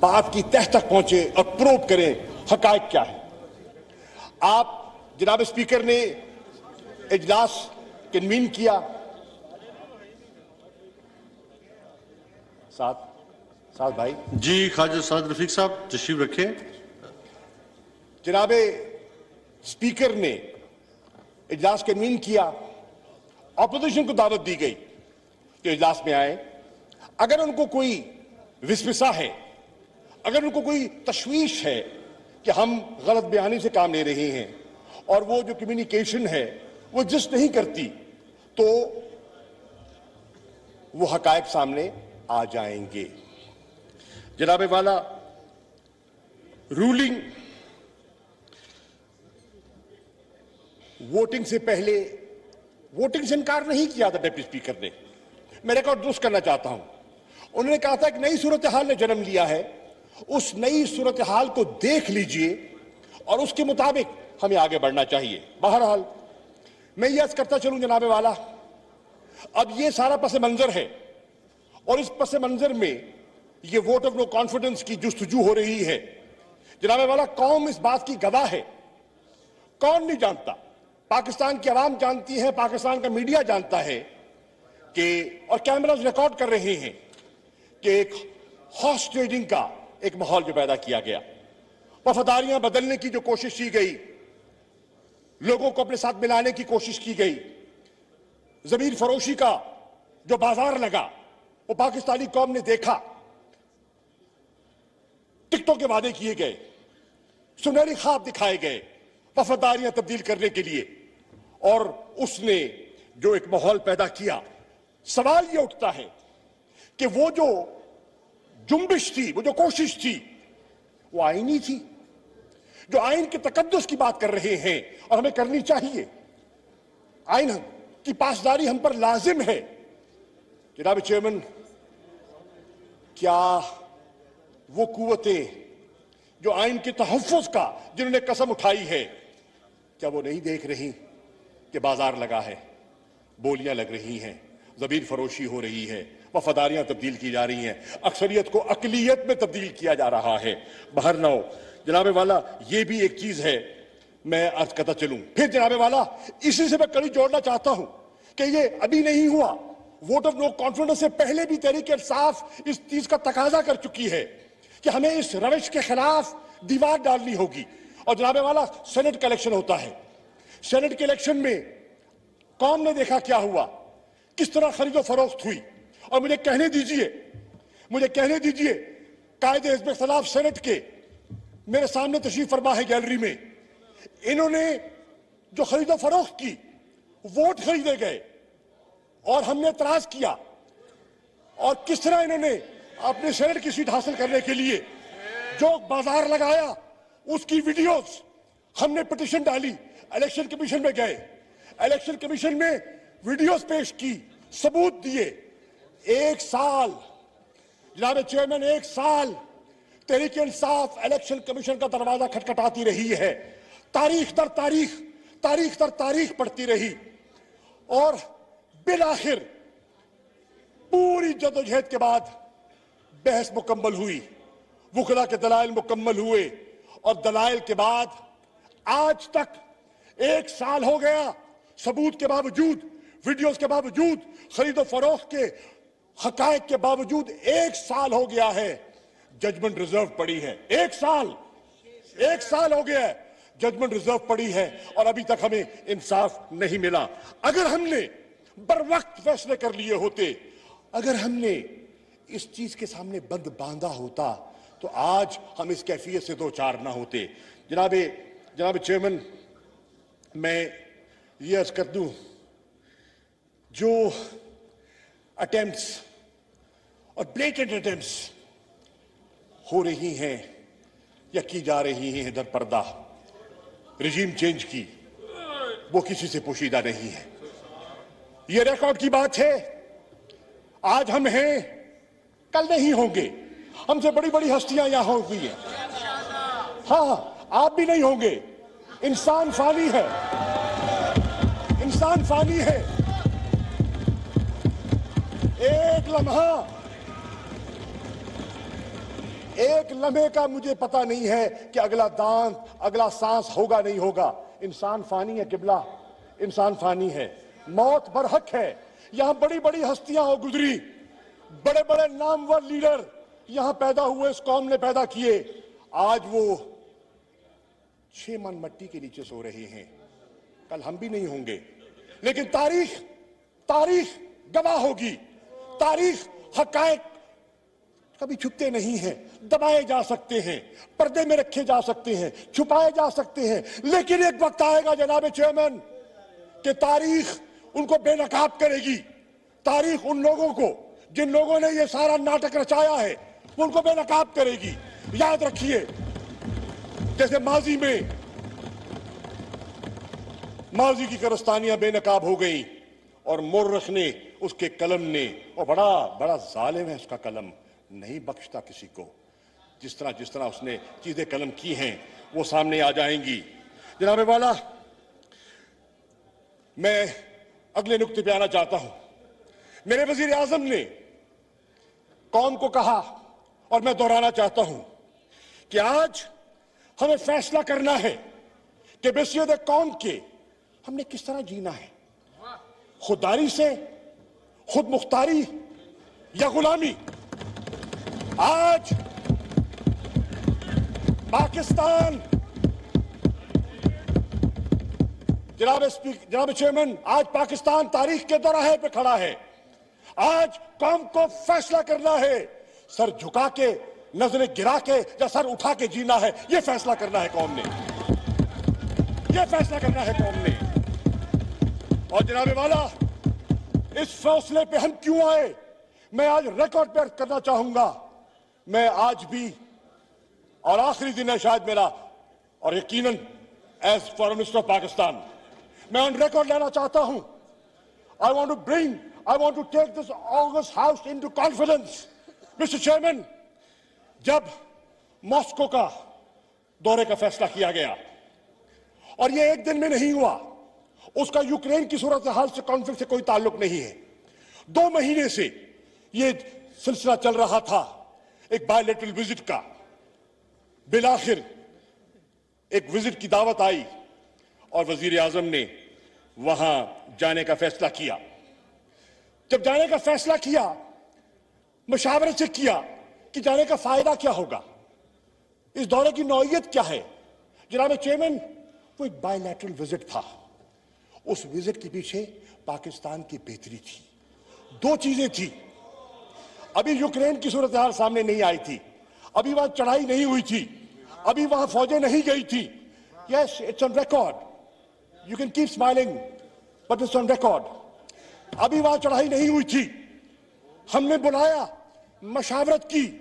بات کی تہ تک پہنچے اور پروب کریں حقائق کیا ہے آپ جناب اسپیکر نے اجلاس کنوین کیا۔ ساتھ ساتھ بھائی۔ جی خواجہ سعد رفیق صاحب تشریف رکھے جناب اسپیکر نے اجلاس کنوین کیا۔ اپوزیشن کو دعوت دی گئی کہ اجلاس میں آئے اگر ان کو کوئی وسوسہ ہے اگر ان کو کوئی تشویش ہے کہ ہم غلط بیانی سے کام لے رہے ہیں اور وہ جو کمیونیکیشن ہے وہ جس نہیں کرتی، تو وہ حقائق سامنے آ جائیں گے۔ جناب والا رولنگ ووٹنگ سے پہلے ووٹنگ سے انکار نہیں کیا تھا ڈپٹی اسپیکر نے۔ میں ریکارڈ درست کرنا چاہتا ہوں۔ انہوں نے کہا تھا کہ نئی صورتحال نے جنم لیا ہے۔ اس نئی صورتحال کو دیکھ لیجیے اور اس کے مطابق ہمیں آگے بڑھنا چاہیے۔ بہرحال، میں یہ از کرتا چلوں جناب والا، اب یہ سارا پس منظر ہے اور اس پس منظر میں یہ ووٹ آف نو کانفیڈنس کی جستجو ہو رہی ہے۔ جناب والا، قوم اس بات کی گواہ ہے۔ کون نہیں جانتا؟ پاکستان کی عوام جانتی ہے، پاکستان کا میڈیا جانتا ہے کہ، اور کیمراز ریکارڈ کر رہے ہیں کہ ایک ہاسٹیجنگ کا ایک ماحول جو پیدا کیا گیا۔ وفاداریاں بدلنے کی جو کوشش کی گئی، لوگوں کو اپنے ساتھ ملانے کی کوشش کی گئی۔ زمین فروشی کا جو بازار لگا، وہ پاکستانی قوم نے دیکھا۔ ٹکٹوں کے وعدے کیے گئے، سنہری خواب دکھائے گئے وفاداریاں تبدیل کرنے کے لیے۔ اور اس نے جو ایک ماحول پیدا کیا، سوال یہ اٹھتا ہے کہ وہ جو جنبش تھی وہ جو کوشش تھی، وہ آئینی تھی۔ جو آئین کے تقدس کی بات کر رہے ہیں اور ہمیں کرنی چاہیے۔ آئین کی پاسداری ہم پر لازم ہے۔ جناب چیئرمین، کیا وہ قوتیں جو آئین کے تحفظ کا جنہوں نے قسم اٹھائی ہے، کیا وہ نہیں دیکھ رہی کہ بازار لگا ہے، بولیاں لگ رہی ہیں؟ زمین فروشی ہو رہی ہے، وفاداریاں تبدیل کی جا رہی ہیں۔ اکثریت کو اقلیت میں تبدیل کیا جا رہا ہے۔ باہر نہ ہو۔ جناب والا، یہ بھی ایک چیز ہے۔ میں عرض کرتا چلوں۔ پھر جناب والا، اسی سے میں کڑی جوڑنا چاہتا ہوں کہ یہ ابھی نہیں ہوا۔ ووٹ آف نو کانفیڈنس سے پہلے بھی تحریک انصاف اس چیز کا تقاضا کر چکی ہے کہ ہمیں اس روش کے خلاف دیوار ڈالنی ہوگی۔ اور جناب والا، سینٹ کا الیکشن ہوتا ہے۔ سینٹ کے الیکشن میں قوم نے دیکھا کیا ہوا؟ کس طرح خرید و فروخت ہوئی؟ اور مجھے کہنے دیجیے، مجھے کہنے دیجیے، قائد حزب اختلاف سینٹ کے میرے سامنے تشریف فرما ہے گیلری میں۔ انہوں نے جو خرید و فروخت کی، ووٹ خریدے گئے اور ہم نے اعتراض کیا۔ اور کس طرح انہوں نے اپنے سینٹ کی سیٹ حاصل کرنے کے لیے جو بازار لگایا، اس کی ویڈیوز ہم نے پٹیشن ڈالی، الیکشن کمیشن میں گئے۔ الیکشن کمیشن میں ویڈیوز پیش کی، ثبوت دیے۔ ایک سال، جناب چیئرمین، ایک سال تحریک انصاف، الیکشن کمیشن کا دروازہ کھٹکھٹاتی رہی ہے۔ تاریخ در تاریخ تاریخ در تاریخ پڑھتی رہی۔ اور بالآخر پوری جد و جہد کے بعد بحث مکمل ہوئی۔ وقلہ کے دلائل مکمل ہوئے۔ اور دلائل کے بعد آج تک ایک سال ہو گیا، ثبوت کے باوجود ویڈیوز کے باوجود، خرید و فروخت کے حقائق کے باوجود ایک سال ہو گیا ہے، ججمنٹ ریزرو پڑی ہے۔ ایک سال ایک سال ہو گیا ہے، ججمنٹ ریزرو پڑی ہے اور ابھی تک ہمیں انصاف نہیں ملا۔ اگر ہم نے بر وقت فیصلے کر لیے ہوتے، اگر ہم نے اس چیز کے سامنے بند باندھا ہوتا، تو آج ہم اس کیفیت سے دو چار نہ ہوتے۔ جناب جناب چیئرمین، میں یہ عرض کر دوں جو اٹیمپس اور بلیٹڈ اٹیمپس ہو رہی ہیں یا کی جا رہی ہیں در پردہ رژیم چینج کی، وہ کسی سے پوشیدہ نہیں ہے۔ یہ ریکارڈ کی بات ہے۔ آج ہم ہیں، کل نہیں ہوں گے۔ ہم سے بڑی بڑی ہستیاں یہاں ہوئی ہیں ہاں آپ بھی نہیں ہوں گے۔ انسان فانی ہے۔ انسان فانی ہے۔ ایک لمحہ۔ ایک لمحے کا مجھے پتا نہیں ہے کہ اگلا دانت، اگلا سانس ہوگا نہیں ہوگا۔ انسان فانی ہے، قبلہ۔ انسان فانی ہے۔ موت برحق ہے۔ یہاں بڑی بڑی ہستیاں ہو گزری۔ بڑے بڑے نامور لیڈر یہاں پیدا ہوئے، اس قوم نے پیدا کیے۔ آج وہ چھ من مٹی کے نیچے سو رہے ہیں۔ کل ہم بھی نہیں ہوں گے۔ لیکن تاریخ تاریخ گواہ ہوگی۔ تاریخ، حقائق کبھی چھپتے نہیں ہیں، دبائے جا سکتے ہیں، پردے میں رکھے جا سکتے ہیں، چھپائے جا سکتے ہیں۔ لیکن ایک وقت آئے گا جناب چیئرمین کہ تاریخ ان کو بے نقاب کرے گی۔ تاریخ ان لوگوں کو جن لوگوں نے یہ سارا ناٹک رچایا ہے، ان کو بے نقاب کرے گی۔ یاد رکھیے، جیسے ماضی میں ماضی کی کرستانیاں بے نقاب ہو گئی اور مورخ نے اس کے قلم نے، اور بڑا بڑا ظالم ہے اس کا قلم، نہیں بخشتا کسی کو۔ جس طرح جس طرح اس نے چیزیں قلم کی ہیں، وہ سامنے آ جائیں گی۔ جناب والا، میں اگلے نقطے پہ آنا چاہتا ہوں۔ میرے وزیر اعظم نے قوم کو کہا، اور میں دہرانا چاہتا ہوں کہ آج ہمیں فیصلہ کرنا ہے کہ بسیت قوم کے ہم نے کس طرح جینا ہے۔ خودداری سے خود مختاری یا غلامی۔ آج پاکستان جناب جناب چیئرمین، آج پاکستان تاریخ کے دوراہے پہ کھڑا ہے۔ آج قوم کو فیصلہ کرنا ہے۔ سر جھکا کے، نظریں گرا کے یا سر اٹھا کے جینا ہے، یہ فیصلہ کرنا ہے قوم نے۔ یہ فیصلہ کرنا ہے قوم نے۔ اور جناب والا اس فیصلے پہ ہم کیوں آئے میں آج ریکارڈ پہ کرنا چاہوں گا میں آج بھی اور آخری دن ہے شاید میرا اور یقیناً ایز فارن منسٹر پاکستان میں آن ریکارڈ لینا چاہتا ہوں I want to bring, I want to take this August House into confidence. Mr. Chairman, جب ماسکو کا دورے کا فیصلہ کیا گیا اور یہ ایک دن میں نہیں ہوا اس کا یوکرین کی صورتحال سے کانفلکٹ سے کوئی تعلق نہیں ہے۔ دو مہینے سے یہ سلسلہ چل رہا تھا۔ ایک بائی لیٹرل وزٹ کا۔ بلاخر ایک وزٹ کی دعوت آئی اور وزیر اعظم نے وہاں جانے کا فیصلہ کیا۔ جب جانے کا فیصلہ کیا، مشاورت سے کیا کہ جانے کا فائدہ کیا ہوگا۔ اس دورے کی نوعیت کیا ہے؟ جناب چیئرمین، وہ ایک بائی لیٹرل وزٹ تھا۔ اس وزٹ کے پیچھے پاکستان کی بہتری تھی۔ دو چیزیں تھی ابھی یوکرین کی صورتحال سامنے نہیں آئی تھی۔ ابھی وہاں چڑھائی نہیں ہوئی تھی۔ ابھی وہاں فوجیں نہیں گئی تھی۔ Yes it's on record you can keep smiling but it's on record ابھی وہاں چڑھائی نہیں ہوئی تھی۔ ہم نے بلایا، مشاورت کی۔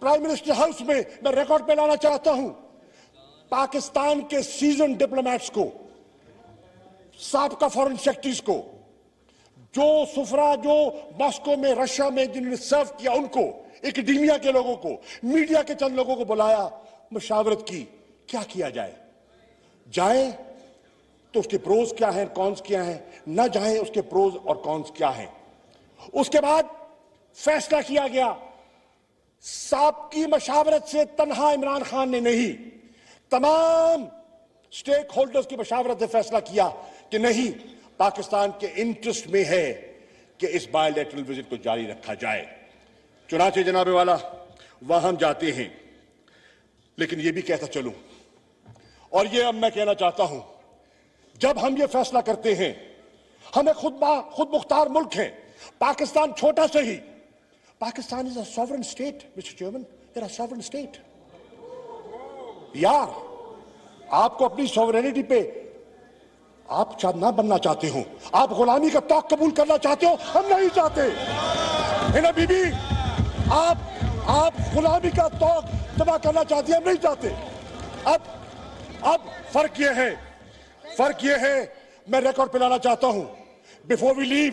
پرائم منسٹر ہاؤس میں میں ریکارڈ پہ لانا چاہتا ہوں۔ پاکستان کے سیزن ڈپلومیٹس کو۔ سابقہ فورن سیکٹریز کو، جو سفرا، جو ماسکو میں، رشیا میں جنہوں نے سرو کیا ان کو اکیڈیمیا کے لوگوں کو، میڈیا کے چند لوگوں کو بلایا، مشاورت کی، کیا کیا جائے؟ جائیں تو اس کے پروز کیا ہیں کونس کیا ہیں؟ نہ جائیں اس کے پروز اور کونس کیا ہیں؟ اس کے بعد فیصلہ کیا گیا ساب کی مشاورت سے تنہا عمران خان نے نہیں، تمام سٹیک ہولڈرز کی مشاورت سے فیصلہ کیا۔ کہ نہیں، پاکستان کے انٹرسٹ میں ہے کہ اس بائی لیٹرل وزٹ کو جاری رکھا جائے۔ چنانچہ جناب والا، وہاں ہم جاتے ہیں، لیکن یہ بھی کہتا چلوں۔ اور یہ اب میں کہنا چاہتا ہوں، جب ہم یہ فیصلہ کرتے ہیں ہمیں خود خود مختار ملک ہے پاکستان چھوٹا سے ہی۔ Pakistan is a sovereign state mister chairman there are sovereign state یار، آپ کو اپنی سوورینٹی پہ آپ نہ بننا چاہتے ہوں۔ آپ غلامی کا توق قبول کرنا چاہتے ہو، ہم نہیں چاہتے۔ بی بی آپ آپ غلامی کا توق تباہ کرنا چاہتے ہیں، ہم نہیں چاہتے۔ اب اب فرق یہ ہے، فرق یہ ہے، میں ریکارڈ پہ لانا چاہتا ہوں۔ Before we leave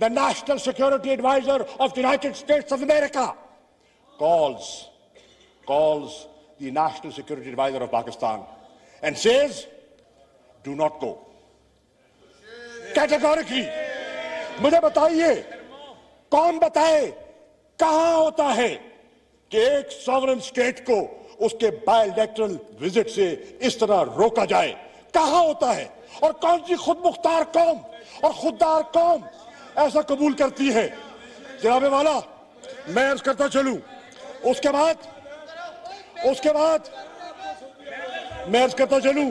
the national security adviser of United States of America calls calls the national security adviser of Pakistan and says do not go categorically مجھے بتائیے، کون بتائے کہاں ہوتا ہے کہ ایک ساورن سٹیٹ کو اس کے بائیلیکٹرل وزٹ سے اس طرح روکا جائے؟ کہاں ہوتا ہے؟ اور کون سی خود مختار قوم اور خوددار قوم ایسا قبول کرتی ہے؟ جناب والا، میں عرض کرتا چلوں. اس کے بعد، اس کے بعد، میں عرض کرتا چلوں.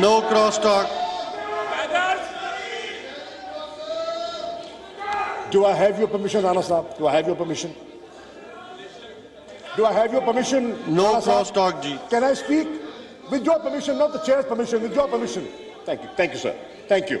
no cross talk Do I have your permission, Anasab? Do I have your permission? Do I have your permission? No cross talk, G. Can I speak? With your permission, not the chair's permission, with your permission. Thank you, thank you, sir. Thank you.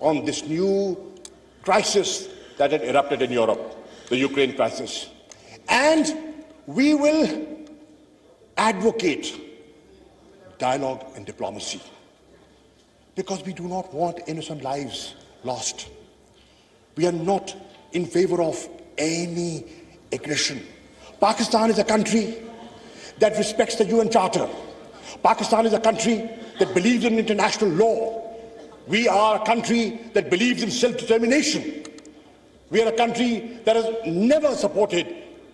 on this new crisis that had erupted in Europe, the Ukraine crisis. And we will advocate dialogue and diplomacy because we do not want innocent lives lost. We are not in favor of any aggression. Pakistan is a country that respects the UN Charter. Pakistan is a country that believes in international law. We are a country that believes in self-determination. We are a country that has never supported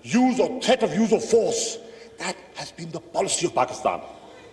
use or threat of use of force. That has been the policy of Pakistan.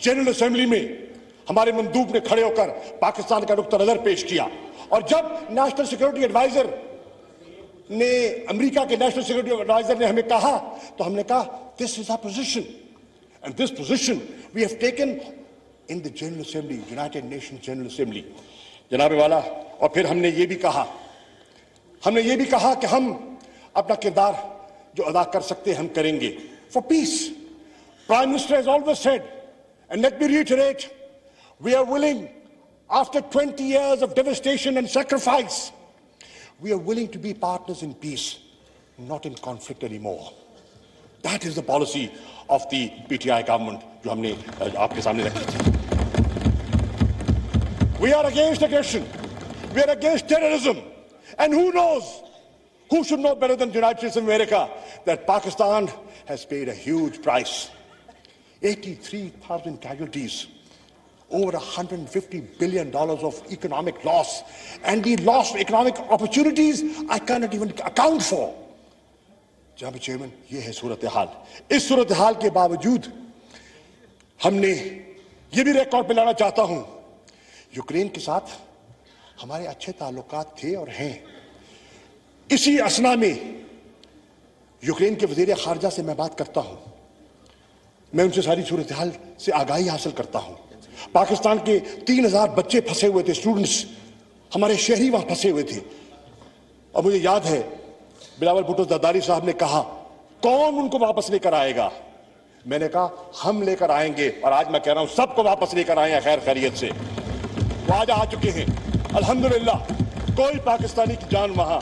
General assembly میں ہمارے مندوب نے کھڑے ہو کر پاکستان کا نکتہ نظر پیش کیا۔ اور جب نیشنل سیکیورٹی ایڈوائزر نے امریکہ کے نیشنل سیکیورٹی ایڈوائزر نے ہمیں کہا تو ہم نے کہا this is our position and this position we have taken in the general assembly United Nation general assembly جناب والا، اور پھر ہم نے یہ بھی کہا، ہم نے یہ بھی کہا کہ ہم اپنا کردار جو ادا کر سکتے ہم کریں گے۔ For peace prime minister has always said And let me reiterate, we are willing, after 20 years of devastation and sacrifice, we are willing to be partners in peace, not in conflict anymore. That is the policy of the PTI government, eh, We are against aggression. We are against terrorism. And who knows? Who should know better than the United States of America that Pakistan has paid a huge price 83,000 casualties, over $150 billion of economic loss. And the loss of economic opportunities I cannot even account for. جناب chairman یہ ہے صورتحال اس صورتحال کے باوجود ہم نے یہ بھی ریکارڈ پہ لانا چاہتا ہوں یوکرین کے ساتھ ہمارے اچھے تعلقات تھے اور ہیں اسی اسنا میں یوکرین کے وزیر خارجہ سے میں بات کرتا ہوں میں ان سے ساری صورتحال سے آگاہی حاصل کرتا ہوں۔ پاکستان کے تین ہزار بچے پھنسے ہوئے تھے اسٹوڈنٹس ہمارے شہری وہاں پھنسے ہوئے تھے۔ اور مجھے یاد ہے، بلاول بھٹو زرداری صاحب نے کہا، کون ان کو واپس لے کر آئے گا؟ میں نے کہا، ہم لے کر آئیں گے اور آج میں کہہ رہا ہوں، سب کو واپس لے کر آئے ہیں، خیر خیریت سے۔ وہ آج آ چکے ہیں۔ الحمدللہ، کوئی پاکستانی کی جان وہاں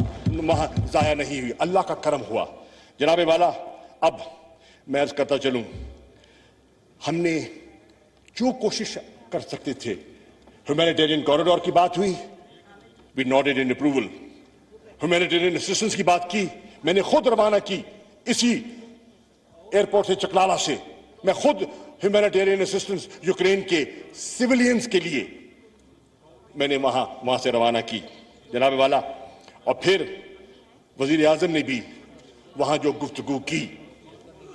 وہاں ضائع نہیں ہوئی۔ اللہ کا کرم ہوا۔ جناب والا، اب میں عرض کرتا چلوں۔ ہم نے جو کوشش کر سکتے تھے ہیومینیٹیرین کوریڈور کی بات ہوئی we noted in approval humanitarian assistance کی بات کی، میں نے خود روانہ کی اسی ایئرپورٹ سے چکلالا سے۔ میں خود ہیومینیٹیرین اسسٹنس یوکرین کے سیولینز کے لیے میں نے وہاں وہاں سے روانہ کی، جناب والا۔ اور پھر وزیر اعظم نے بھی وہاں جو گفتگو کی،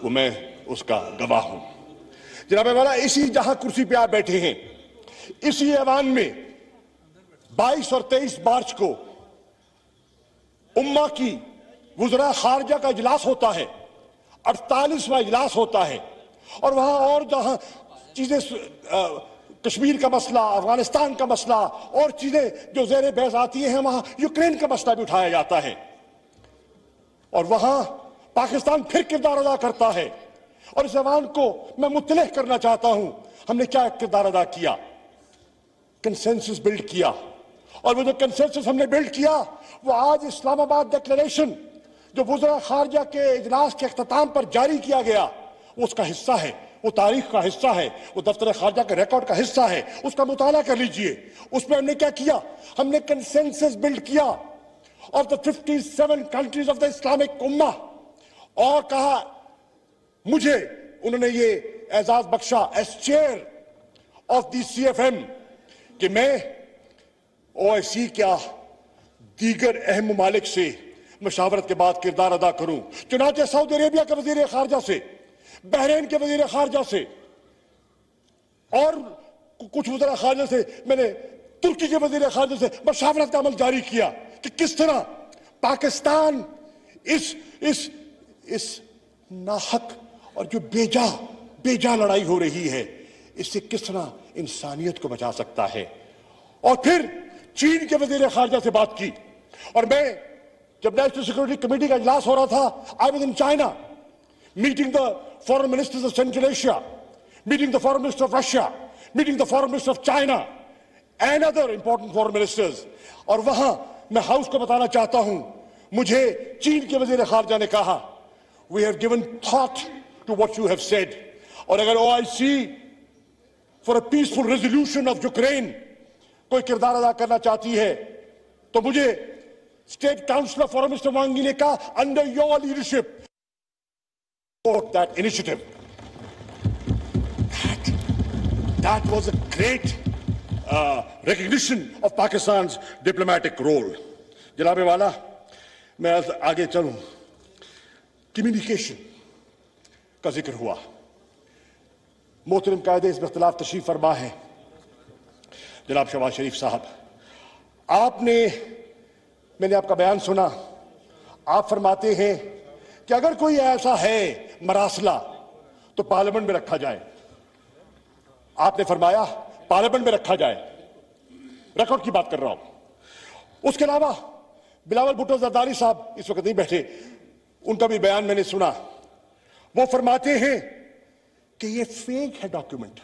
وہ میں اس کا گواہ ہوں۔ جناب والا اسی جہاں کرسی پہ آپ بیٹھے ہیں، اسی ایوان میں بائیس اور تیئیس مارچ کو اما کی وزراء خارجہ کا اجلاس ہوتا ہے اڑتالیسواں اجلاس ہوتا ہے، اور وہاں اور جہاں چیزیں کشمیر کا مسئلہ، افغانستان کا مسئلہ، اور چیزیں جو زیر بحث آتی ہیں، وہاں یوکرین کا مسئلہ بھی اٹھایا جاتا ہے۔ اور وہاں پاکستان پھر کردار ادا کرتا ہے۔ اور اس عوام کو میں مطلع کرنا چاہتا ہوں۔ ہم نے کیا کردار ادا کیا؟ کنسنسس بلڈ کیا۔ اور وہ جو کنسنسس ہم نے بلڈ کیا، وہ آج اسلام آباد ڈیکلریشن جو وزراء خارجہ کے اجلاس کے اختتام پر جاری کیا گیا، وہ اس کا حصہ ہے۔ وہ تاریخ کا حصہ ہے۔ وہ دفتر خارجہ کے ریکارڈ کا حصہ ہے۔ اس کا مطالعہ کر لیجیے۔ اس میں ہم نے کیا کیا؟ ہم نے کنسنسس بلڈ کیا۔ Of the fifty seven countries of the Islamic امہ اور کہا مجھے انہوں نے یہ اعزاز بخشا as chair of the C F M کہ میں او آئی سی کیا دیگر اہم ممالک سے مشاورت کے بعد کردار ادا کروں۔ چنانچہ سعودی عربیہ کے وزیر خارجہ سے، بحرین کے وزیر خارجہ سے، اور کچھ وزراء خارجہ سے میں نے ترکی کے وزیر خارجہ سے مشاورت کا عمل جاری کیا کہ کس طرح پاکستان اس اس اس ناحق اور جو بیجا بیجا لڑائی ہو رہی ہے، اس سے کس طرح انسانیت کو بچا سکتا ہے؟ اور پھر چین کے وزیر خارجہ سے بات کی، اور میں جب نیشنل سیکورٹی کمیٹی کا اجلاس ہو رہا تھا، I was in China, meeting the foreign minister of Central Asia, meeting the foreign minister of Russia, meeting the foreign minister of China, and other important foreign ministers. اور وہاں میں house کو بتانا چاہتا ہوں، مجھے چین کے وزیر خارجہ نے کہا we have given thought to what you have said اور اگر O I C for a peaceful resolution of Ukraine کوئی کردار ادا کرنا چاہتی ہے تو مجھے state councillor forum mister Wang Yi نے کہا under your leadership that initiative. That, that was a great uh, recognition of Pakistan's diplomatic role. جناب والا میں آگے چلوں کمیونیکیشن کا ذکر ہوا۔ محترم قائد اس میں اختلاف تشریف فرما ہے۔ جناب شہباز شریف صاحب، آپ نے، میں نے آپ کا بیان سنا۔ آپ فرماتے ہیں کہ اگر کوئی ایسا ہے مراسلہ، تو پارلیمنٹ میں رکھا جائے۔ آپ نے فرمایا پارلیمنٹ میں رکھا جائے۔ ریکارڈ کی بات کر رہا ہوں۔ اس کے علاوہ بلاول بھٹو زرداری صاحب اس وقت نہیں بیٹھے، ان کا بھی بیان میں نے سنا۔ وہ فرماتے ہیں کہ یہ فیک ہے ڈاکیومنٹ۔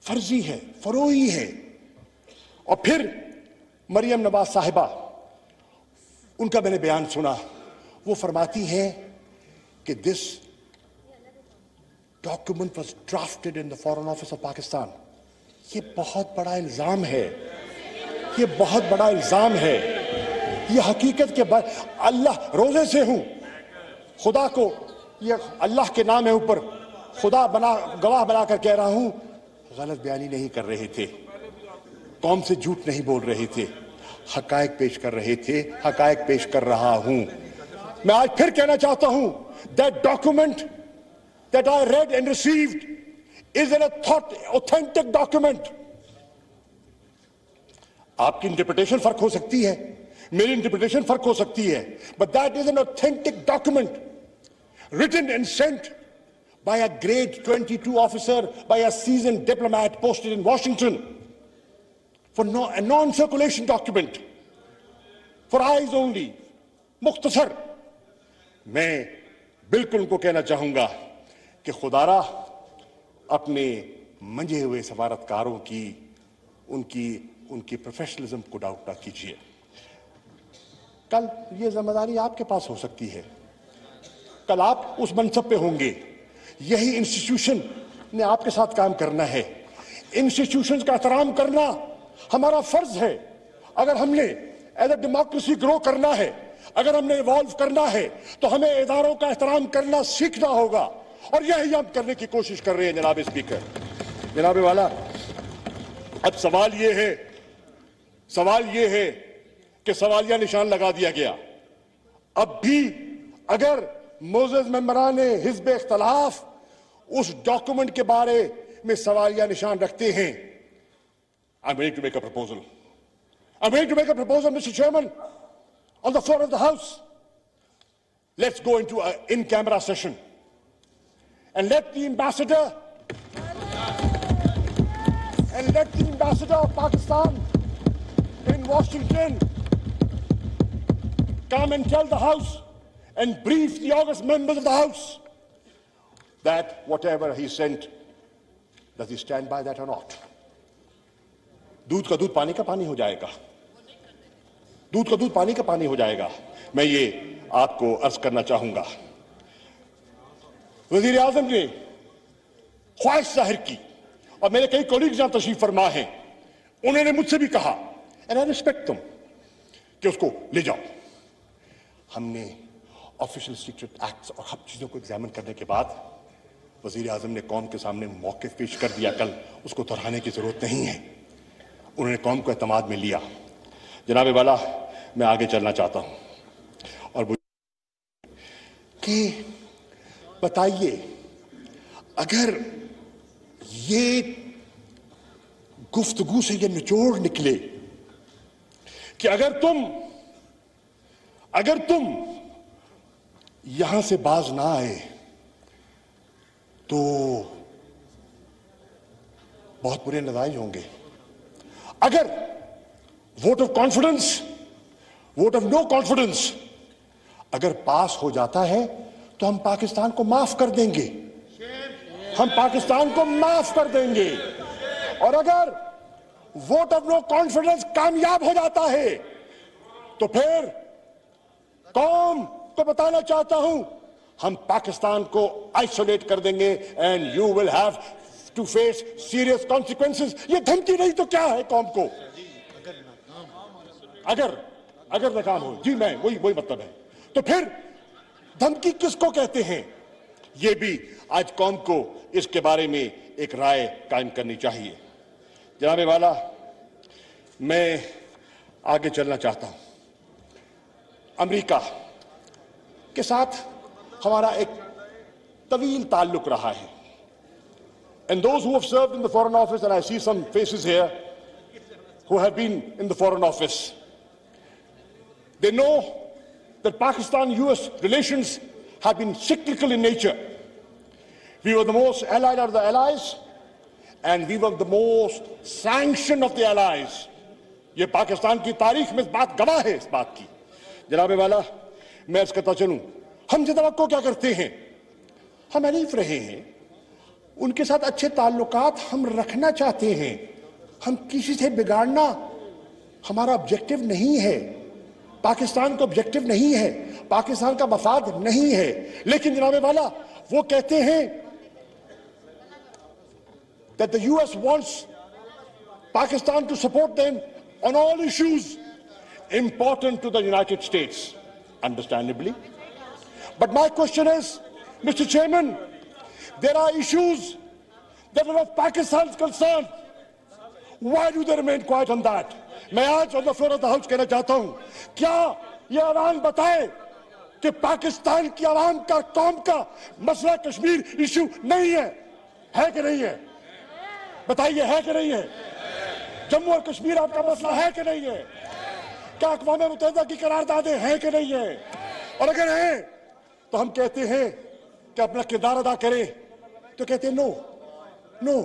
فرضی ہے، فروئی ہے۔ اور پھر مریم نواز صاحبہ، ان کا میں نے بیان سنا، وہ فرماتی ہیں کہ this document was drafted in the foreign office of Pakistan. یہ بہت بڑا الزام ہے۔ یہ بہت بڑا الزام ہے۔ یہ حقیقت کے بعد اللہ روزے سے ہوں۔ خدا کو یہ اللہ کے نام ہے اوپر، خدا بنا، گواہ بنا کر کہہ رہا ہوں، غلط بیانی نہیں کر رہے تھے۔ قوم سے جھوٹ نہیں بول رہے تھے۔ حقائق پیش کر رہے تھے، حقائق پیش کر رہا ہوں۔ میں آج پھر کہنا چاہتا ہوں، that document that I read and received is an authentic document. آپ کی انٹرپریٹیشن فرق ہو سکتی ہے، میری انٹرپریٹیشن فرق ہو سکتی ہے but that is an authentic document written and sent by a great twenty two officer by a seasoned diplomat posted in Washington for non circulation document for eyes only مختصر میں بالکل ان کو کہنا چاہوں گا کہ خدارہ اپنے منجے ہوئے سفارتکاروں کی ان کی ان کی پروفیشنلزم کو ڈاؤٹ نہ کیجیے کل یہ ذمہ داری آپ کے پاس ہو سکتی ہے کل آپ اس منصب پہ ہوں گے۔ یہی انسٹیٹیوشن نے آپ کے ساتھ کام کرنا ہے۔ انسٹیٹیوشن کا احترام کرنا ہمارا فرض ہے۔ اگر ہم نے ایز اے ڈیموکریسی گرو کرنا ہے، اگر ہم نے ایوالو کرنا ہے، تو ہمیں اداروں کا احترام کرنا سیکھنا ہوگا۔ اور یہی ہم کرنے کی کوشش کر رہے ہیں جناب اسپیکر جناب والا، اب سوال یہ ہے، سوال یہ ہے کہ سوالیہ نشان لگا دیا گیا۔ اب بھی اگر موزز ممبران حزب اختلاف اس ڈاکومنٹ کے بارے میں سوالیہ نشان رکھتے ہیں I'm ready to make a proposal. I'm ready to make a proposal, Mr. Chairman. on the floor of the House. Let's go into an in-camera session. And let the ambassador and let the ambassador of Pakistan in Washington come and tell the House and briefed the august members of the House that whatever he sent, does he stand by that or not? دودھ کا دودھ پانی کا پانی ہو جائے گا دودھ کا دودھ پانی کا پانی ہو جائے گا میں یہ آپ کو عرض کرنا چاہوں گا وزیر اعظم نے خواہش ظاہر کی اور میرے کئی کولیگز جہاں تشریف فرما ہیں انہوں نے مجھ سے بھی کہا اینڈ آئی ریسپیکٹ تم کہ اس کو لے جاؤ ہم نے آفیشل سیکرٹ ایکٹس اور ہر چیزوں کو ایگزامن کرنے کے بعد وزیر اعظم نے قوم کے سامنے موقف پیش کر دیا۔ کل اس کو دہرانے کی ضرورت نہیں ہے۔ انہوں نے قوم کو اعتماد میں لیا۔ جناب والا میں آگے چلنا چاہتا ہوں۔ اور کہ بتائیے، اگر یہ گفتگو سے یہ نچوڑ نکلے کہ اگر تم اگر تم یہاں سے باز نہ آئے تو بہت برے نتائج ہوں گے۔ اگر vote of confidence vote of no confidence اگر پاس ہو جاتا ہے تو ہم پاکستان کو معاف کر دیں گے۔ ہم پاکستان کو معاف کر دیں گے۔ اور اگر ووٹ آف نو کانفیڈنس کامیاب ہو جاتا ہے تو پھر قوم کو بتانا چاہتا ہوں۔ ہم پاکستان کو آئسولیٹ کر دیں گے and you will have to face serious consequences یہ دھمکی نہیں تو کیا ہے قوم کو؟ اگر اگر ناکام ہو۔ جی میں، وہی وہی مطلب ہے۔ تو پھر دھمکی کس کو کہتے ہیں؟ یہ بھی آج قوم کو اس کے بارے میں ایک رائے قائم کرنی چاہیے۔ جناب والا، میں آگے چلنا چاہتا ہوں۔ امریکہ کے ساتھ ہمارا ایک طویل تعلق رہا ہے۔ Pakistan U S the we and most and we most most sanction of allies. یہ پاکستان کی تاریخ میں بات گواہ ہے اس بات کی۔ جناب والا میں اس کرتا چلوں۔ ہم سے توقع کیا کرتے ہیں؟ ہم حریف رہے ہیں۔ ان کے ساتھ اچھے تعلقات ہم رکھنا چاہتے ہیں۔ ہم کسی سے بگاڑنا ہمارا آبجیکٹو نہیں ہے۔ پاکستان کا آبجیکٹو نہیں ہے۔ پاکستان کا مفاد نہیں ہے۔ لیکن جناب والا، وہ کہتے ہیں that the US wants Pakistan to support them on all issues important to the United States. understandably. But my question is, Mr. Chairman, there are issues that are of Pakistan's concern. Why do they remain quiet on that? میں آج on the floor of the house کہنا چاہتا ہوں کیا یہ عوام بتائے کہ پاکستان کی عوام کا قوم کا مسئلہ کشمیر ایشو نہیں ہے ہے کہ نہیں ہے بتائیے ہے کہ نہیں ہے جمہور کشمیر آپ کا مسئلہ ہے کہ نہیں ہے کیا اقوام متحدہ کی قراردادیں ہیں کہ نہیں ہیں؟ اور اگر ہیں تو ہم کہتے ہیں کہ اپنا کردار ادا کریں۔ تو کہتے ہیں no no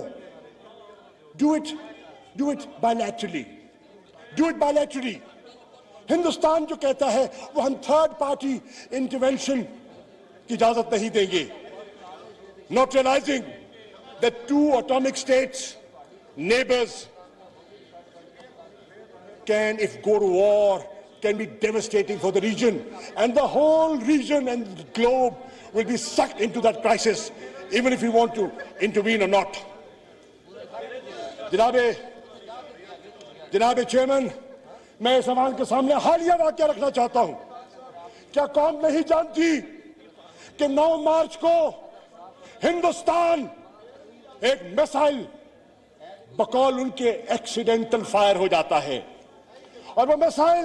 do it do it by literally do it by literally Hindustan جو کہتا ہے وہ ہم تھرڈ پارٹی انٹروینشن کی اجازت نہیں دیں گے۔ Not realising that two atomic states, neighbors, can, if go to war, can be devastating for the region. And the whole region and globe will be sucked into that crisis, even if we want to intervene or not. جناب جناب chairman میں اس سوال کے سامنے حالیہ واقعہ رکھنا چاہتا ہوں کیا قوم نہیں جانتی کہ نو مارچ کو ہندوستان ایک میسائل بقول ان کے ایکسیڈنٹل فائر ہو جاتا ہے اور وہ مسائل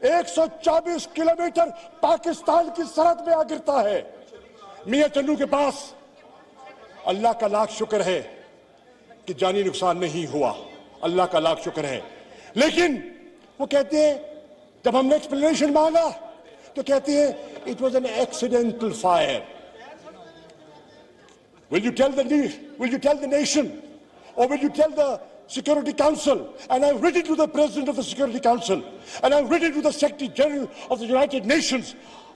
ایک سو چوبیس کلومیٹر پاکستان کی سرحد میں آ گرتا ہے۔ میاں چنو کے پاس اللہ کا لاکھ شکر ہے کہ جانی نقصان نہیں ہوا۔ اللہ کا لاکھ شکر ہے۔ لیکن وہ کہتے ہیں، جب ہم نے ایکسپلینیشن مانگا تو کہتے ہیں it was an accidental fire will you tell the will you tell the nation اور will you tell the Security Council, and I've written to the President of the Security Council, and I've written to the Secretary General of the United Nations.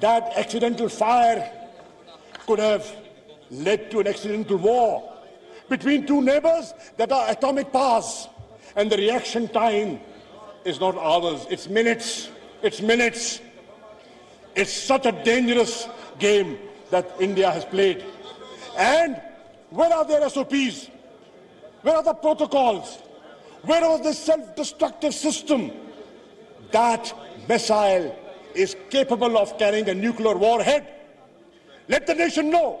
that accidental fire could have led to an accidental war between two neighbors that are atomic powers and the reaction time is not hours it's minutes it's minutes. It's such a dangerous game that india has played. And where are their SOPs? Where are the protocols? Where was the self-destructive system? That missile is capable of carrying a nuclear warhead. Let the nation know.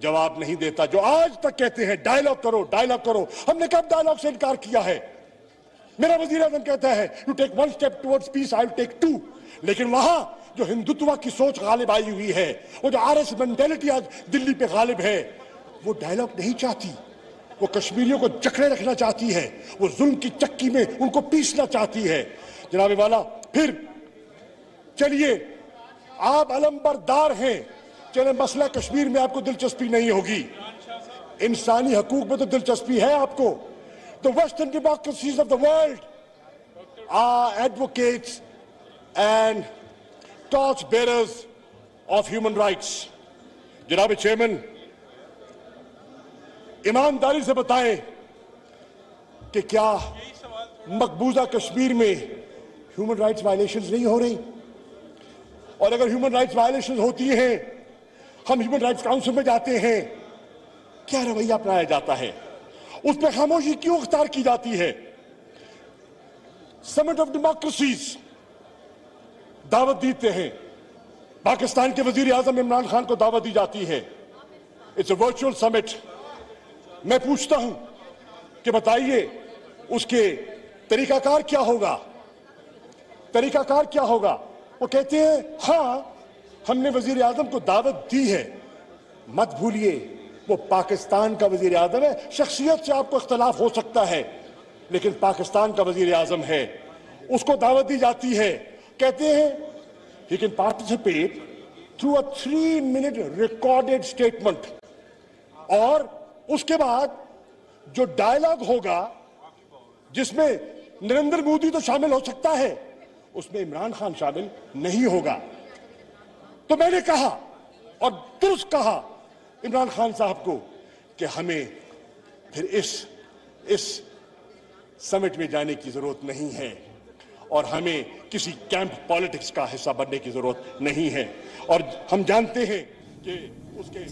جواب نہیں دیتا، جو آج تک کہتے ہیں dialogue کرو dialogue کرو۔ ہم نے کب ڈائلوگ سے انکار کیا ہے؟ میرا وزیر اعظم کہتا ہے you take one step towards peace I take two لیکن وہاں جو ہندوتوا کی سوچ غالب آئی ہوئی ہے، وہ جو آر ایس مینٹیلٹی آج دلی پہ غالب ہے، وہ ڈائلوگ نہیں چاہتی۔ وہ کشمیریوں کو جکڑے رکھنا چاہتی ہے، وہ ظلم کی چکی میں ان کو پیسنا چاہتی ہے۔ جناب والا، پھر چلیے، آپ علم بردار ہیں۔ چلے مسئلہ کشمیر میں آپ کو دلچسپی نہیں ہوگی۔ انسانی حقوق میں تو دلچسپی ہے آپ کو۔ The western democracies of the world are advocates and torch bearers of human rights جناب چیئرمین ایمانداری سے بتائیں کہ کیا مقبوضہ کشمیر میں ہیومن رائٹس وائلیشنز نہیں ہو رہی؟ اور اگر ہیومن رائٹس وائلیشنز ہوتی ہیں ہم ہیومن رائٹس کاؤنسل میں جاتے ہیں۔ کیا رویہ اپنایا جاتا ہے؟ اس پہ خاموشی کیوں اختار کی جاتی ہے؟ سمٹ آف ڈیموکریسیز دعوت دیتے ہیں۔ پاکستان کے وزیر اعظم عمران خان کو دعوت دی جاتی ہے۔ اٹس اے ورچوئل سمٹ میں پوچھتا ہوں کہ بتائیے اس کے طریقہ کار کیا ہوگا؟ طریقہ کار کیا ہوگا؟ وہ کہتے ہیں ہاں ہم نے وزیر اعظم کو دعوت دی ہے۔ مت بھولیے، وہ پاکستان کا وزیر اعظم ہے۔ شخصیت سے آپ کو اختلاف ہو سکتا ہے، لیکن پاکستان کا وزیر اعظم ہے۔ اس کو دعوت دی جاتی ہے۔ کہتے ہیں he can participate through a three minute recorded statement اور اس کے بعد جو ڈائلاگ ہوگا، جس میں نریندر مودی تو شامل ہو سکتا ہے، اس میں عمران خان شامل نہیں ہوگا۔ تو میں نے کہا اور درست کہا عمران خان صاحب کو کہ ہمیں پھر اس اس سمٹ میں جانے کی ضرورت نہیں ہے اور ہمیں کسی کیمپ پالیٹکس کا حصہ بننے کی ضرورت نہیں ہے اور ہم جانتے ہیں کہ اس کے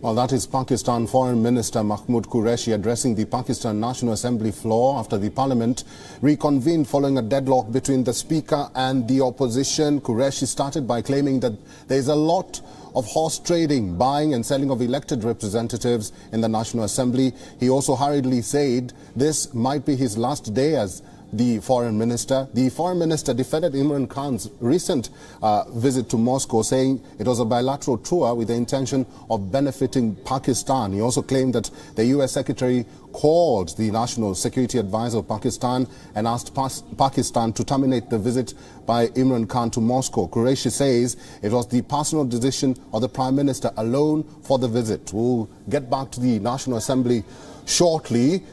Well, that is Pakistan Foreign Minister Mahmood Qureshi addressing the Pakistan National Assembly floor after the parliament reconvened following a deadlock between the speaker and the opposition. Qureshi started by claiming that there is a lot of horse trading, buying and selling of elected representatives in the National Assembly. He also hurriedly said this might be his last day as the foreign minister. The foreign minister defended Imran Khan's recent uh, visit to Moscow, saying it was a bilateral tour with the intention of benefiting Pakistan. He also claimed that the U.S. secretary called the National Security Advisor of Pakistan and asked Pakistan to terminate the visit by Imran Khan to Moscow. Qureshi says it was the personal decision of the Prime Minister alone for the visit. We'll get back to the National Assembly shortly.